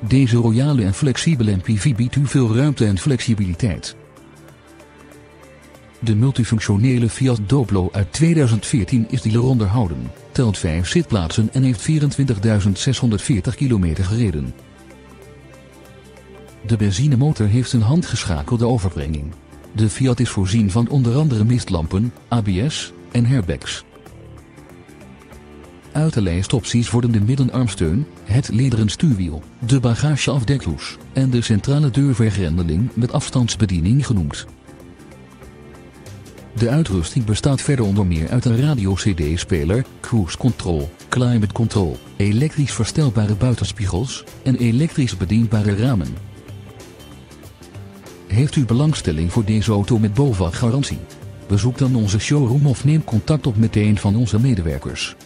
Deze royale en flexibele MPV biedt u veel ruimte en flexibiliteit. De multifunctionele Fiat Doblo uit 2014 is dealer onderhouden, telt 5 zitplaatsen en heeft 24.640 kilometer gereden. De benzinemotor heeft een handgeschakelde overbrenging. De Fiat is voorzien van onder andere mistlampen, ABS en airbags. Uit de lijst opties worden de middenarmsteun, het lederen stuurwiel, de bagageafdekloes en de centrale deurvergrendeling met afstandsbediening genoemd. De uitrusting bestaat verder onder meer uit een radio-cd-speler, cruise control, climate control, elektrisch verstelbare buitenspiegels en elektrisch bedienbare ramen. Heeft u belangstelling voor deze auto met BOVAG garantie? Bezoek dan onze showroom of neem contact op met een van onze medewerkers.